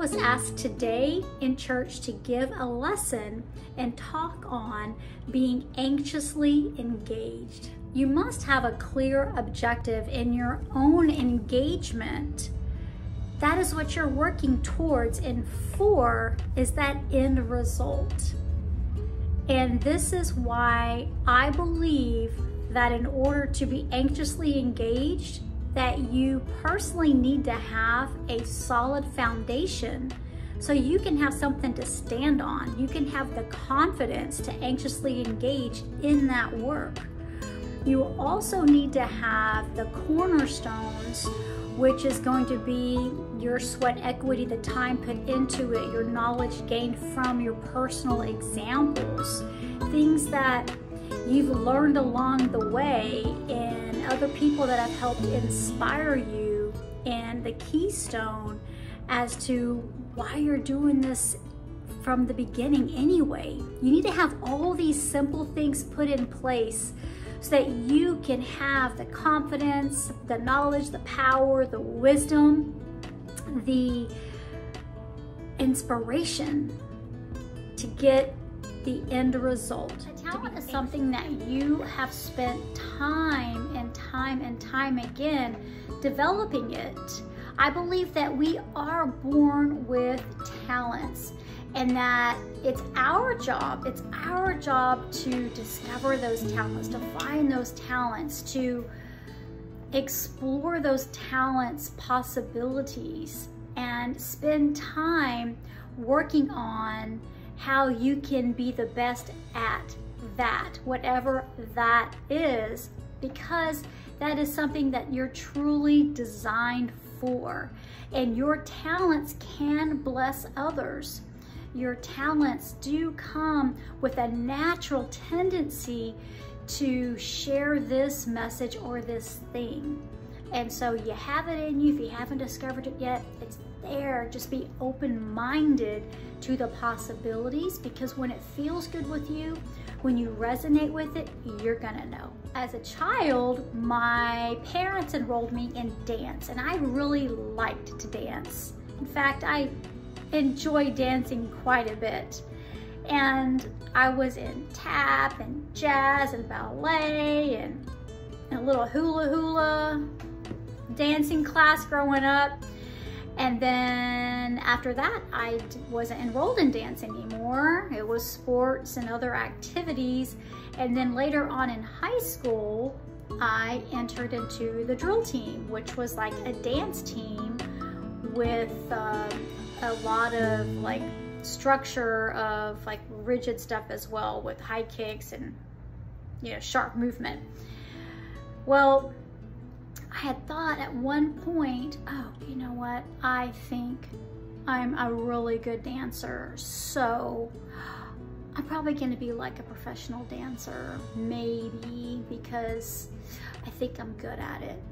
was asked today in church to give a lesson and talk on being anxiously engaged. You must have a clear objective in your own engagement. That is what you're working towards, and for is that end result. And this is why I believe that in order to be anxiously engaged, that you personally need to have a solid foundation so you can have something to stand on. You can have the confidence to anxiously engage in that work. You also need to have the cornerstones, which is going to be your sweat equity, the time put into it, your knowledge gained from your personal examples, things that you've learned along the way and other people that have helped inspire you and the keystone as to why you're doing this from the beginning anyway. You need to have all these simple things put in place so that you can have the confidence, the knowledge, the power, the wisdom, the inspiration to get the end result. A talent is something that you have spent time and time and time again developing it. I believe that we are born with talents and that it's our job, it's our job to discover those talents, to find those talents, to explore those talents, possibilities, and spend time working on how you can be the best at that, whatever that is, because that is something that you're truly designed for. And your talents can bless others. Your talents do come with a natural tendency to share this message or this thing. And so you have it in you. If you haven't discovered it yet, it's there. Just be open-minded to the possibilities because when it feels good with you, when you resonate with it, you're gonna know. As a child, my parents enrolled me in dance and I really liked to dance. In fact, I enjoy dancing quite a bit. And I was in tap and jazz and ballet and, a little hula hula dancing class growing up. And then after that, I wasn't enrolled in dance anymore. It was sports and other activities. And then later on in high school, I entered into the drill team, which was like a dance team with um, a lot of like structure of like rigid stuff as well with high kicks and you know sharp movement. Well, I had thought at one point, oh, you know what? I think I'm a really good dancer. So I'm probably going to be like a professional dancer, maybe because I think I'm good at it.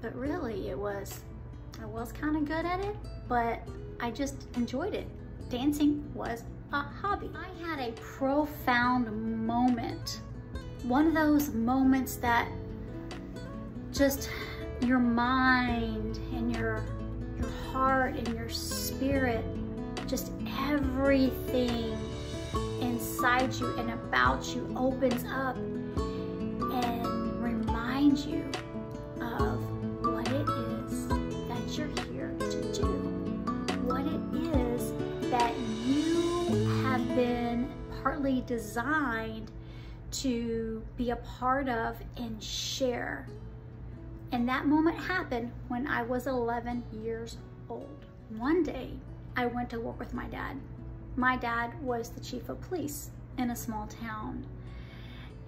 But really it was, I was kind of good at it, but I just enjoyed it. Dancing was a hobby. I had a profound moment. One of those moments that just your mind and your your heart and your spirit, just everything inside you and about you opens up and reminds you of what it is that you're here to do. What it is that you have been partly designed to be a part of and share and that moment happened when I was 11 years old. One day, I went to work with my dad. My dad was the chief of police in a small town.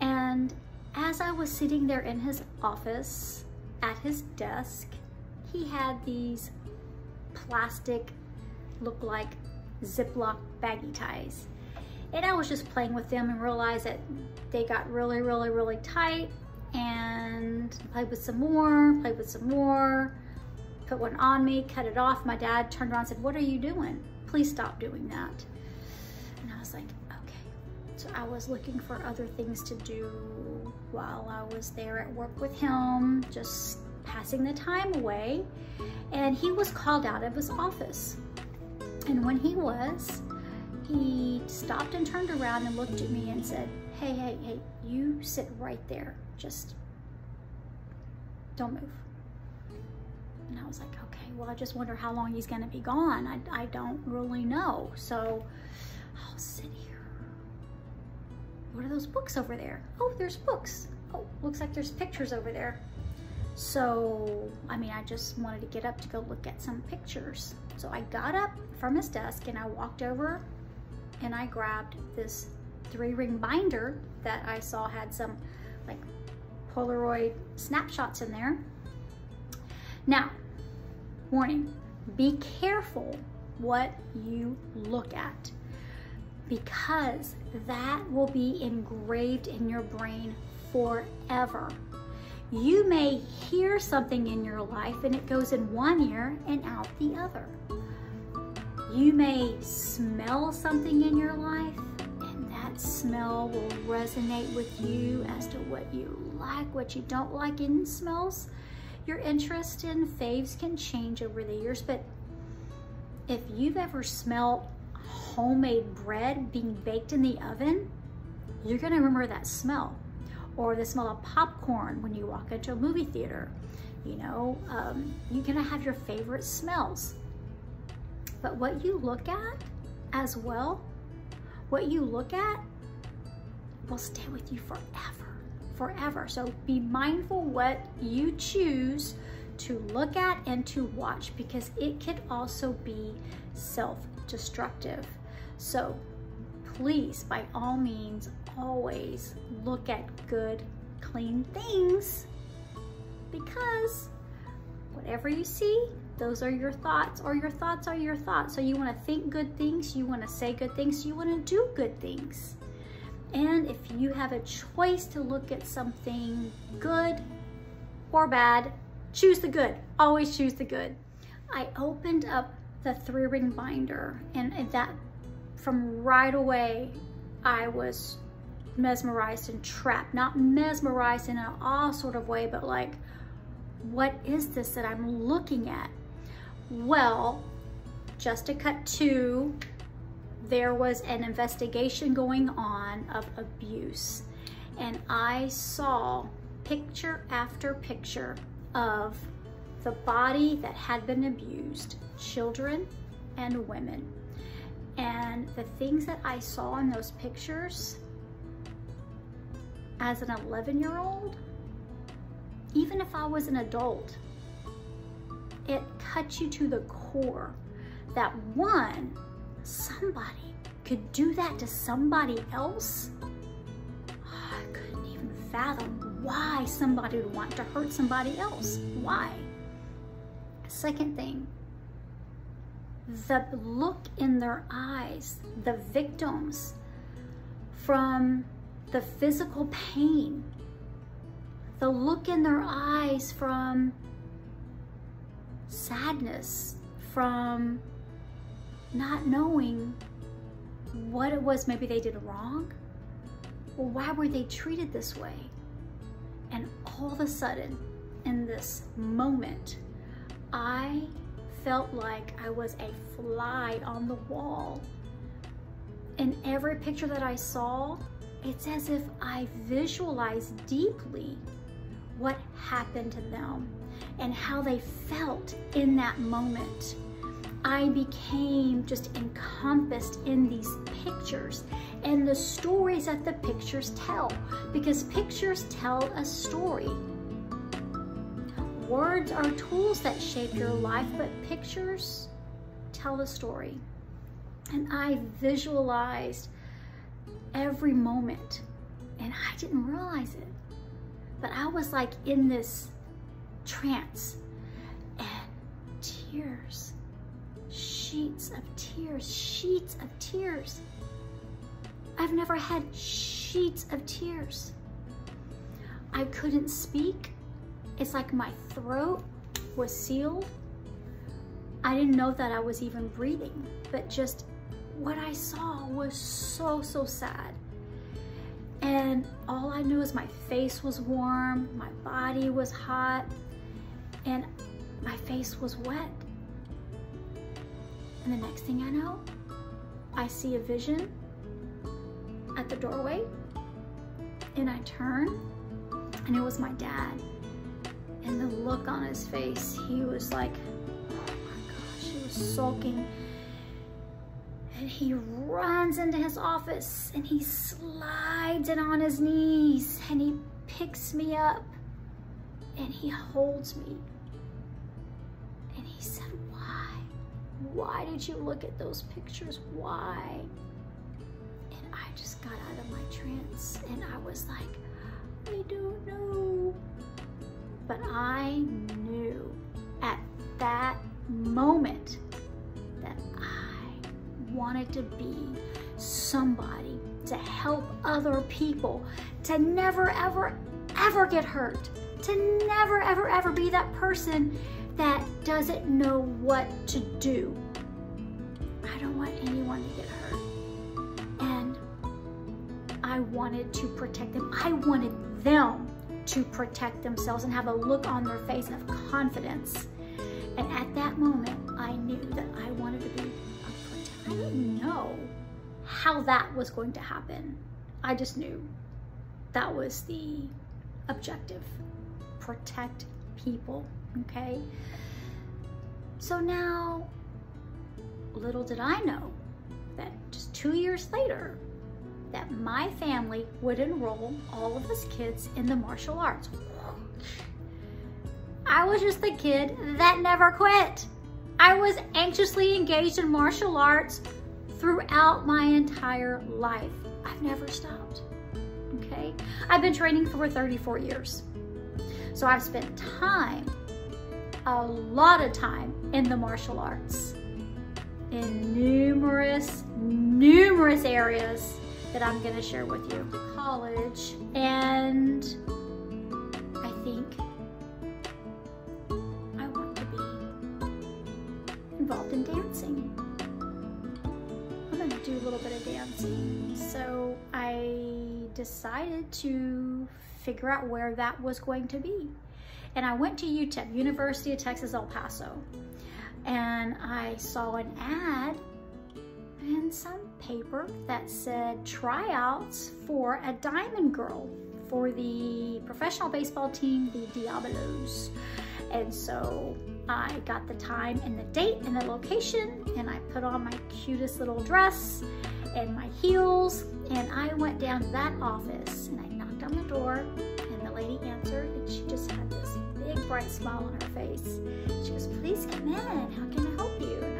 And as I was sitting there in his office, at his desk, he had these plastic, look like Ziploc baggy ties. And I was just playing with them and realized that they got really, really, really tight and played with some more, played with some more, put one on me, cut it off. My dad turned around and said, what are you doing? Please stop doing that. And I was like, okay. So I was looking for other things to do while I was there at work with him, just passing the time away. And he was called out of his office. And when he was, he stopped and turned around and looked at me and said, hey, hey, hey, you sit right there. Just don't move. And I was like, okay, well, I just wonder how long he's gonna be gone. I, I don't really know. So I'll sit here. What are those books over there? Oh, there's books. Oh, looks like there's pictures over there. So, I mean, I just wanted to get up to go look at some pictures. So I got up from his desk and I walked over and I grabbed this three ring binder that I saw had some like Polaroid snapshots in there. Now, warning, be careful what you look at because that will be engraved in your brain forever. You may hear something in your life and it goes in one ear and out the other. You may smell something in your life smell will resonate with you as to what you like, what you don't like in smells. Your interest in faves can change over the years, but if you've ever smelled homemade bread being baked in the oven, you're gonna remember that smell. Or the smell of popcorn when you walk into a movie theater. You know, um, you're gonna have your favorite smells. But what you look at as well, what you look at will stay with you forever, forever. So be mindful what you choose to look at and to watch because it could also be self-destructive. So please, by all means, always look at good, clean things because whatever you see, those are your thoughts or your thoughts are your thoughts. So you wanna think good things, you wanna say good things, you wanna do good things. And if you have a choice to look at something good or bad, choose the good, always choose the good. I opened up the three ring binder and that from right away, I was mesmerized and trapped, not mesmerized in an all sort of way, but like, what is this that I'm looking at? Well, just to cut to, there was an investigation going on of abuse. And I saw picture after picture of the body that had been abused, children and women. And the things that I saw in those pictures as an 11 year old, even if I was an adult, it cuts you to the core that one, somebody could do that to somebody else. Ah, I couldn't even fathom why somebody would want to hurt somebody else. Why? Second thing, the look in their eyes, the victims, from the physical pain, the look in their eyes from sadness, from not knowing what it was maybe they did wrong, or why were they treated this way? And all of a sudden, in this moment, I felt like I was a fly on the wall. In every picture that I saw, it's as if I visualized deeply what happened to them and how they felt in that moment. I became just encompassed in these pictures and the stories that the pictures tell because pictures tell a story. Words are tools that shape your life, but pictures tell the story. And I visualized every moment and I didn't realize it. But I was like in this trance and tears, sheets of tears, sheets of tears. I've never had sheets of tears. I couldn't speak. It's like my throat was sealed. I didn't know that I was even breathing, but just what I saw was so, so sad. And all I knew is my face was warm, my body was hot, and my face was wet. And the next thing I know, I see a vision at the doorway and I turn and it was my dad. And the look on his face, he was like, oh my gosh, he was sulking. And he runs into his office and he slides in on his knees and he picks me up and he holds me. And he said, why? Why did you look at those pictures? Why? And I just got out of my trance and I was like, I don't know. But I knew at that moment that I wanted to be somebody to help other people, to never, ever, ever get hurt, to never, ever, ever be that person that doesn't know what to do. I don't want anyone to get hurt. And I wanted to protect them. I wanted them to protect themselves and have a look on their face of confidence. And at that moment, I knew that know how that was going to happen. I just knew that was the objective. Protect people, okay? So now, little did I know that just two years later, that my family would enroll all of us kids in the martial arts. I was just the kid that never quit. I was anxiously engaged in martial arts throughout my entire life. I've never stopped, okay? I've been training for 34 years. So I've spent time, a lot of time in the martial arts in numerous, numerous areas that I'm gonna share with you. College, and I think I want to be involved in dancing. Do a little bit of dancing. So I decided to figure out where that was going to be. And I went to UTEP, University of Texas El Paso, and I saw an ad in some paper that said tryouts for a Diamond Girl for the professional baseball team, the Diablos. And so I got the time and the date and the location and I put on my cutest little dress and my heels and I went down to that office and I knocked on the door and the lady answered and she just had this big bright smile on her face. She goes, please come in, how can I help you?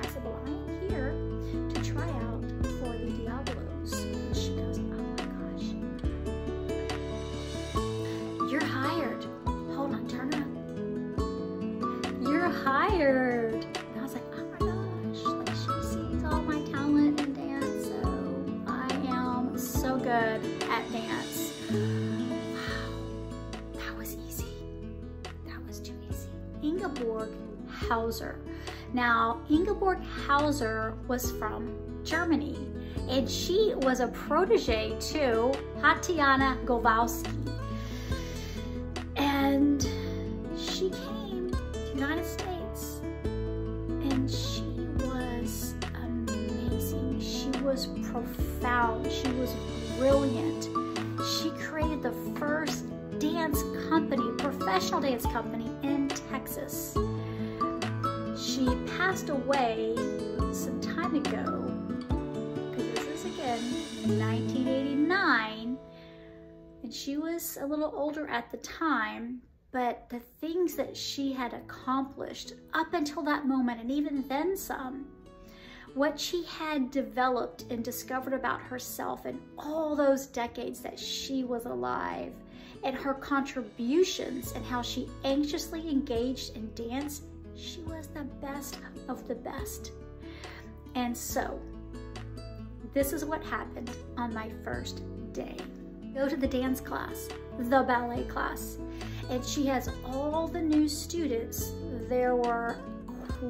Heuser. Now, Ingeborg Heuser was from Germany, and she was a protege to Tatiana Gsovsky. And she came to the United States, and she was amazing. She was profound. She was brilliant. She created the first dance company, professional dance company in Texas. She passed away some time ago, because this is again 1989, and she was a little older at the time, but the things that she had accomplished up until that moment, and even then some, what she had developed and discovered about herself in all those decades that she was alive, and her contributions and how she anxiously engaged in dance, she was the best of the best. And so, this is what happened on my first day. Go to the dance class, the ballet class, and she has all the new students. There were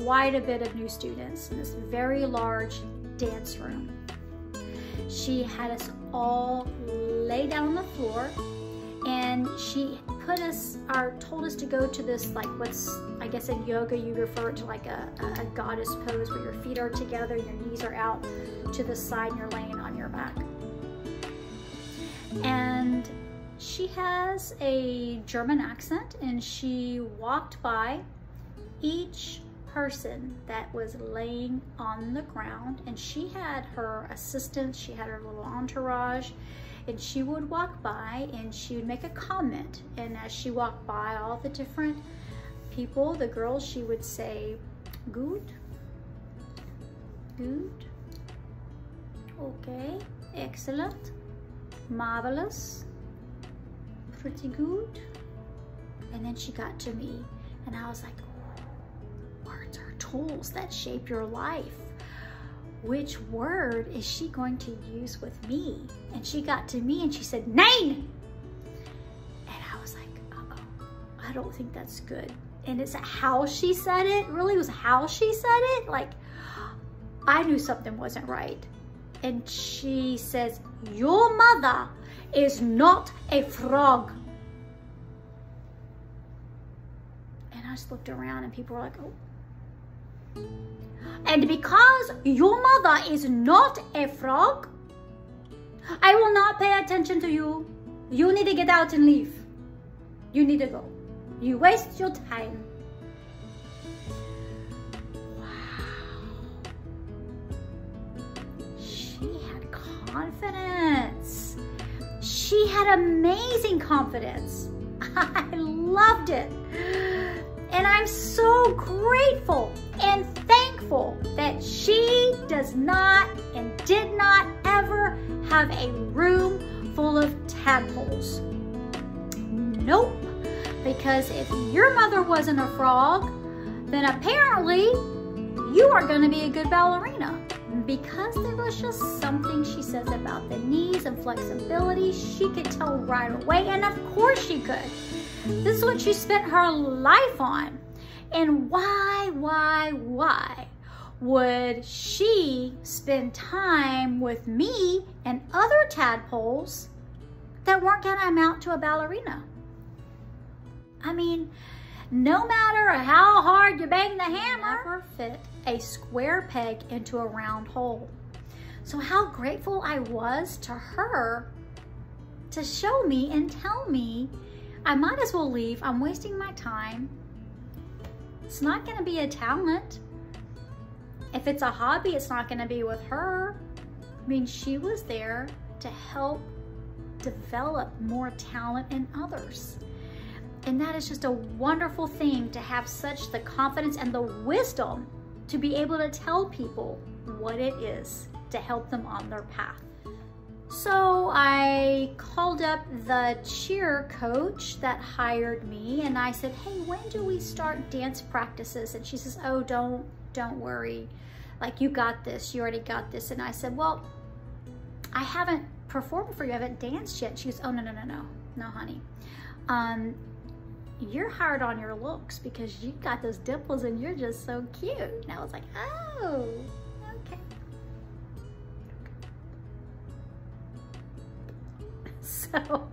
quite a bit of new students in this very large dance room. She had us all lay down on the floor and she put us, or told us to go to this, like what's, I guess in yoga you refer to like a, a, goddess pose where your feet are together, your knees are out to the side and you're laying on your back. And she has a German accent and she walked by each person that was laying on the ground and she had her assistants, she had her little entourage and she would walk by and she would make a comment. And as she walked by all the different people, the girls, she would say, good, good, okay, excellent, marvelous, pretty good. And then she got to me and I was like, words are tools that shape your life. Which word is she going to use with me? And she got to me and she said, Nine! And I was like, uh-oh, I don't think that's good. And it's how she said it, really was how she said it. Like, I knew something wasn't right. And she says, your mother is not a frog. And I just looked around and people were like, oh. And because your mother is not a frog, I will not pay attention to you. You need to get out and leave. You need to go. You waste your time. Wow. She had confidence. She had amazing confidence. I loved it. And I'm so grateful and thankful that she does not and did not ever have a room full of tadpoles. Nope. Because if your mother wasn't a frog, then apparently you are going to be a good ballerina because there was just something she says about the knees and flexibility, she could tell right away, and of course she could. This is what she spent her life on. And why, why, why would she spend time with me and other tadpoles that weren't gonna amount to a ballerina? I mean, no matter how hard you bang the hammer, never fit a square peg into a round hole. So how grateful I was to her to show me and tell me I might as well leave. I'm wasting my time. It's not gonna be a talent. If it's a hobby, it's not gonna be with her. I mean, she was there to help develop more talent in others. And that is just a wonderful thing to have such the confidence and the wisdom to be able to tell people what it is to help them on their path. So I called up the cheer coach that hired me and I said, hey, when do we start dance practices? And she says, oh, don't, don't worry. Like you got this, you already got this. And I said, well, I haven't performed for you, I haven't danced yet. She goes, oh, no, no, no, no, no, honey. Um, you're hard on your looks because you got those dimples and you're just so cute. And I was like, oh, okay. So,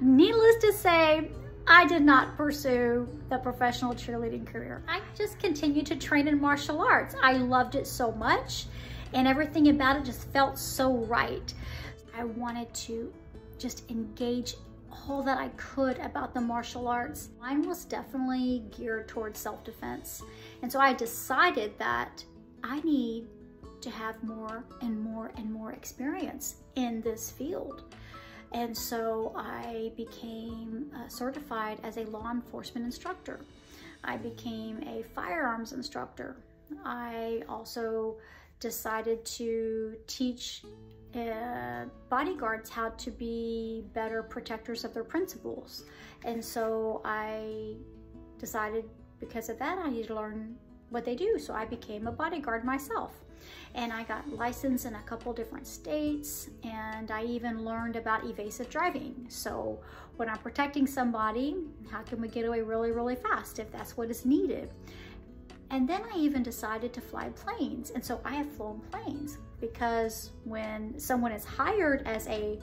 needless to say, I did not pursue the professional cheerleading career. I just continued to train in martial arts. I loved it so much and everything about it just felt so right. I wanted to just engage all that I could about the martial arts. Mine was definitely geared towards self-defense. And so I decided that I need to have more and more and more experience in this field. And so I became uh, certified as a law enforcement instructor. I became a firearms instructor. I also decided to teach uh, bodyguards how to be better protectors of their principles. And so I decided because of that, I need to learn what they do. So I became a bodyguard myself. And I got licensed in a couple different states and I even learned about evasive driving. So when I'm protecting somebody, how can we get away really, really fast if that's what is needed? And then I even decided to fly planes. And so I have flown planes because when someone is hired as a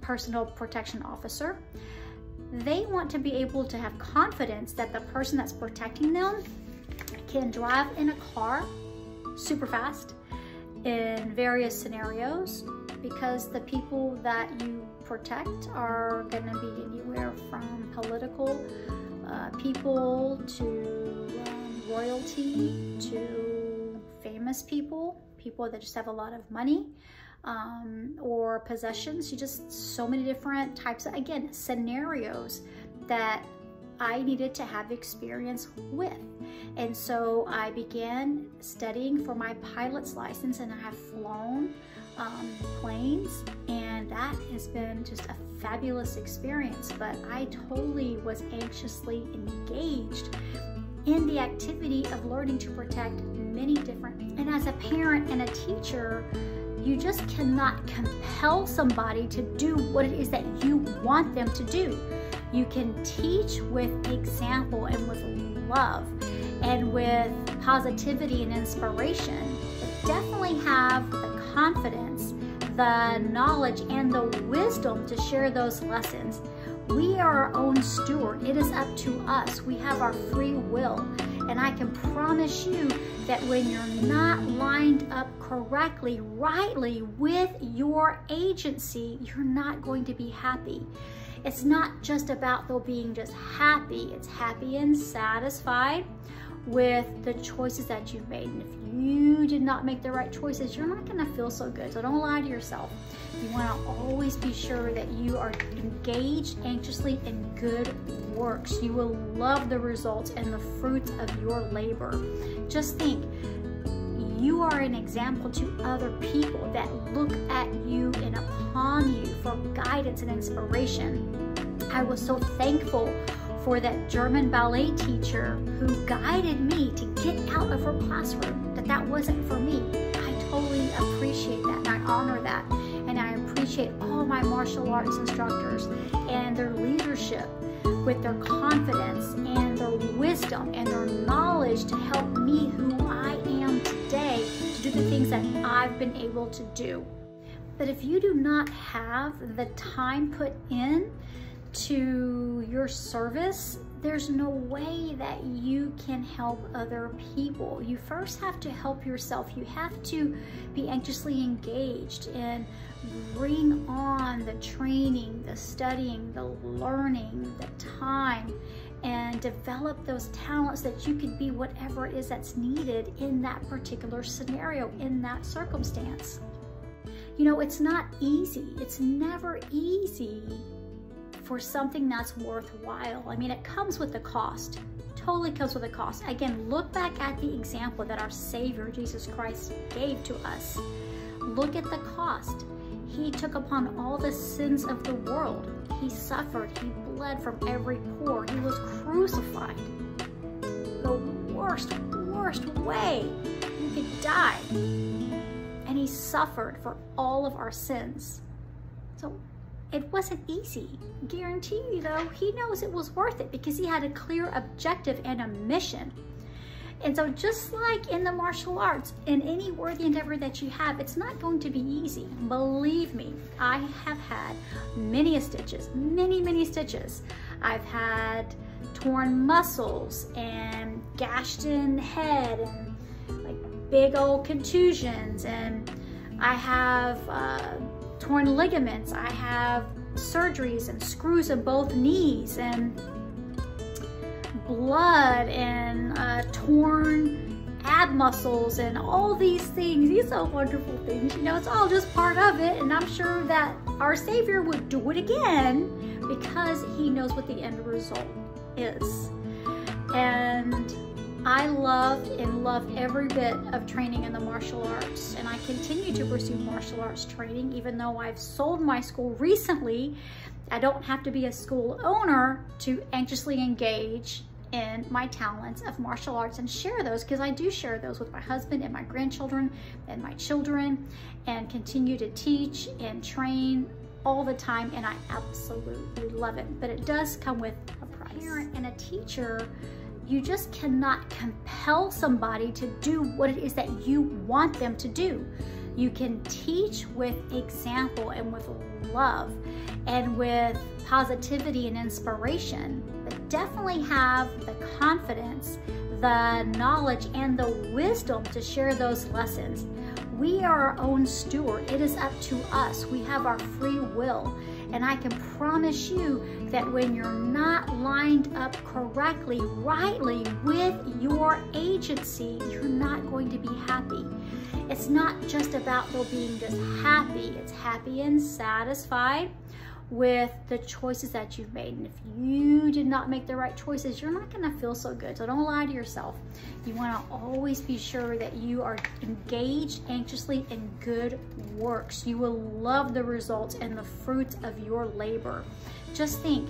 personal protection officer, they want to be able to have confidence that the person that's protecting them can drive in a car super fast in various scenarios because the people that you protect are going to be anywhere from political uh, people to um, royalty to famous people, people that just have a lot of money um, or possessions. You just so many different types of, again, scenarios that I needed to have experience with. And so I began studying for my pilot's license and I have flown um, planes and that has been just a fabulous experience. But I totally was anxiously engaged in the activity of learning to protect many different. And as a parent and a teacher, you just cannot compel somebody to do what it is that you want them to do. You can teach with example and with love and with positivity and inspiration. Definitely have the confidence, the knowledge, and the wisdom to share those lessons. We are our own steward. It is up to us. We have our free will. And I can promise you that when you're not lined up correctly, rightly with your agency, you're not going to be happy. It's not just about though being just happy. It's happy and satisfied with the choices that you've made. And if you did not make the right choices, you're not gonna feel so good. So don't lie to yourself. You wanna always be sure that you are engaged anxiously in good works. You will love the results and the fruits of your labor. Just think, you are an example to other people that look at you and upon you for guidance and inspiration. I was so thankful for that German ballet teacher who guided me to get out of her classroom, that that wasn't for me. I totally appreciate that and I honor that. And I appreciate all my martial arts instructors and their leadership with their confidence and their wisdom and their knowledge to help me who I am today to do the things that I've been able to do. But if you do not have the time put in to your service, there's no way that you can help other people. You first have to help yourself. You have to be anxiously engaged and bring on the training, the studying, the learning, the time, and develop those talents that you could be whatever it is that's needed in that particular scenario, in that circumstance. You know, it's not easy. It's never easy for something that's worthwhile. I mean, it comes with a cost. Totally comes with a cost. Again, look back at the example that our Savior, Jesus Christ, gave to us. Look at the cost. He took upon all the sins of the world. He suffered. He bled from every pore. He was crucified. The worst, worst way you could die. And he suffered for all of our sins. So it wasn't easy. Guarantee you though, he knows it was worth it because he had a clear objective and a mission. And so just like in the martial arts, in any worthy endeavor that you have, it's not going to be easy. Believe me, I have had many stitches, many, many stitches. I've had torn muscles and gashed in head and like big old contusions and I have uh, torn ligaments. I have surgeries and screws in both knees and blood and uh, torn ab muscles and all these things. These are wonderful things. You know, it's all just part of it. And I'm sure that our Savior would do it again because he knows what the end result is. And I loved and love every bit of training in the martial arts and I continue to pursue martial arts training even though I've sold my school recently. I don't have to be a school owner to anxiously engage in my talents of martial arts and share those because I do share those with my husband and my grandchildren and my children and continue to teach and train all the time and I absolutely love it. But it does come with a price. A parent and a teacher you just cannot compel somebody to do what it is that you want them to do. You can teach with example and with love and with positivity and inspiration, but definitely have the confidence, the knowledge, and the wisdom to share those lessons. We are our own steward. It is up to us. We have our free will. And I can promise you that when you're not lined up correctly, rightly with your agency, you're not going to be happy. It's not just about being just happy, it's happy and satisfied with the choices that you've made. And if you did not make the right choices, you're not gonna feel so good. So don't lie to yourself. You wanna always be sure that you are engaged anxiously in good works. You will love the results and the fruits of your labor. Just think,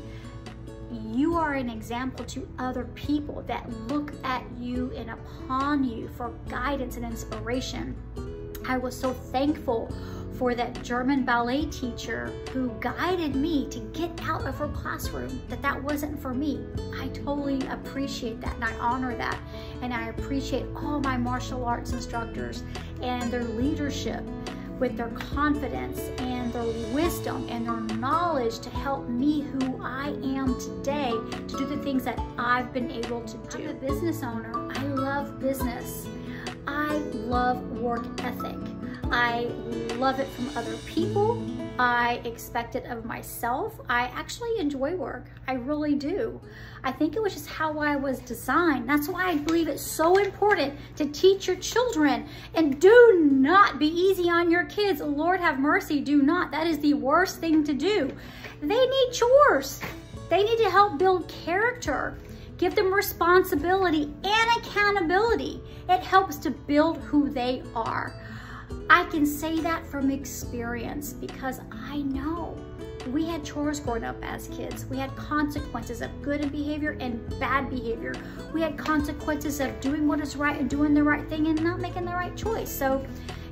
you are an example to other people that look at you and upon you for guidance and inspiration. I was so thankful for that German ballet teacher who guided me to get out of her classroom, that that wasn't for me. I totally appreciate that and I honor that. And I appreciate all my martial arts instructors and their leadership with their confidence and their wisdom and their knowledge to help me who I am today to do the things that I've been able to do. I'm a business owner. I love business. I love work ethic. I love it from other people. I expect it of myself. I actually enjoy work. I really do. I think it was just how I was designed. That's why I believe it's so important to teach your children. And do not be easy on your kids. Lord have mercy, do not. That is the worst thing to do. They need chores. They need to help build character. Give them responsibility and accountability. It helps to build who they are. I can say that from experience because I know we had chores growing up as kids. We had consequences of good behavior and bad behavior. We had consequences of doing what is right and doing the right thing and not making the right choice. So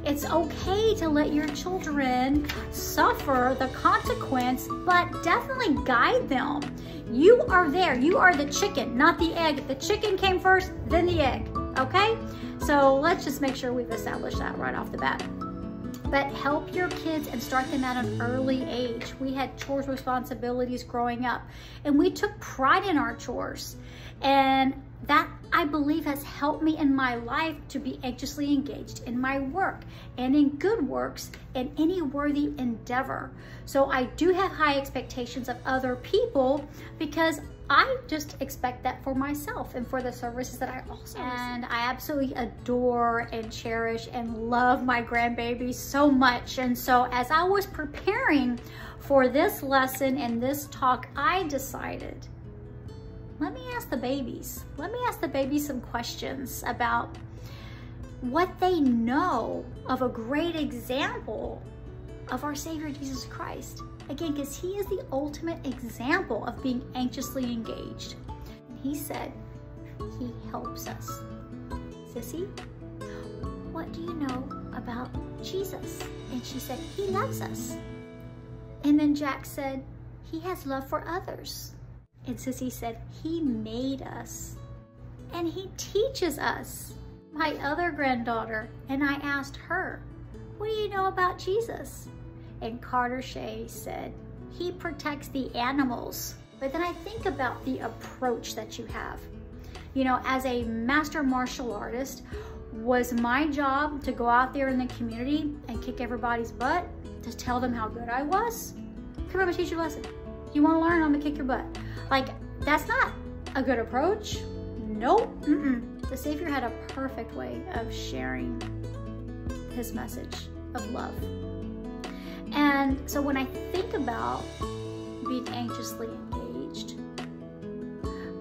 it's okay to let your children suffer the consequence, but definitely guide them. You are there. You are the chicken, not the egg. The chicken came first, then the egg, okay? So let's just make sure we've established that right off the bat. But help your kids and start them at an early age. We had chores responsibilities growing up and we took pride in our chores. And that I believe has helped me in my life to be anxiously engaged in my work and in good works and any worthy endeavor. So I do have high expectations of other people because I just expect that for myself and for the services that I also And I absolutely adore and cherish and love my grandbaby so much. And so as I was preparing for this lesson and this talk, I decided, let me ask the babies. Let me ask the babies some questions about what they know of a great example of our Savior Jesus Christ. Again, because he is the ultimate example of being anxiously engaged. And he said, he helps us. Sissy, what do you know about Jesus? And she said, he loves us. And then Jack said, he has love for others. And Sissy said, he made us. And he teaches us. My other granddaughter, and I asked her, what do you know about Jesus? And Carter Shea said, he protects the animals. But then I think about the approach that you have. You know, as a master martial artist, was my job to go out there in the community and kick everybody's butt to tell them how good I was? Come I'm teach you a lesson. You wanna learn, I'm gonna kick your butt. Like, that's not a good approach. Nope, mm -mm. The Savior had a perfect way of sharing his message of love. And so when I think about being anxiously engaged,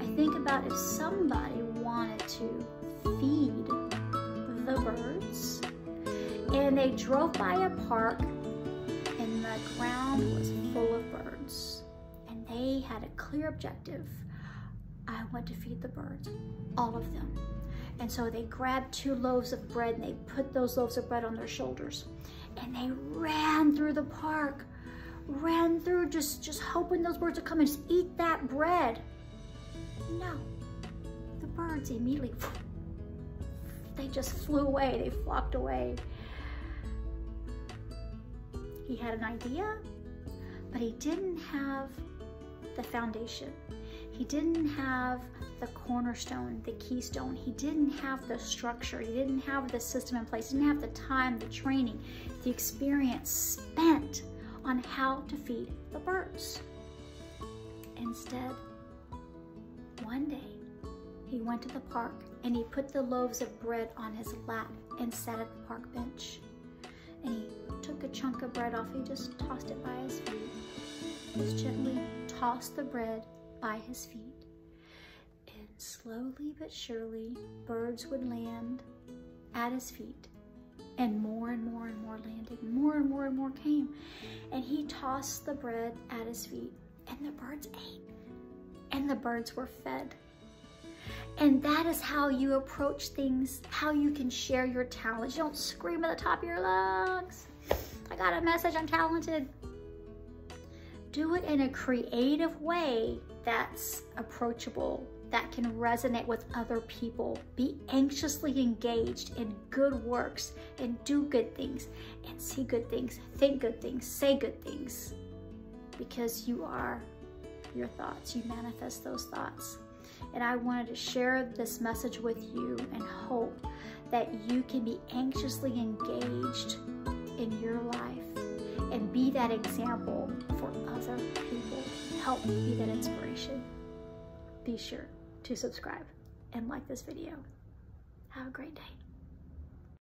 I think about if somebody wanted to feed the birds and they drove by a park and the ground was full of birds they had a clear objective. I want to feed the birds, all of them. And so they grabbed two loaves of bread and they put those loaves of bread on their shoulders and they ran through the park, ran through just, just hoping those birds would come and just eat that bread. No, the birds immediately, they just flew away, they flocked away. He had an idea, but he didn't have the foundation. He didn't have the cornerstone, the keystone. He didn't have the structure. He didn't have the system in place. He didn't have the time, the training, the experience spent on how to feed the birds. Instead, one day, he went to the park and he put the loaves of bread on his lap and sat at the park bench. And he took a chunk of bread off, he just tossed it by his feet. Just gently tossed the bread by his feet. And slowly but surely, birds would land at his feet. And more and more and more landed, more and more and more came. And he tossed the bread at his feet, and the birds ate. And the birds were fed. And that is how you approach things, how you can share your talents. You don't scream at the top of your lungs. I got a message, I'm talented. Do it in a creative way that's approachable, that can resonate with other people. Be anxiously engaged in good works and do good things and see good things, think good things, say good things because you are your thoughts. You manifest those thoughts. And I wanted to share this message with you and hope that you can be anxiously engaged in your life and be that example for other people. Help me be that inspiration. Be sure to subscribe and like this video. Have a great day.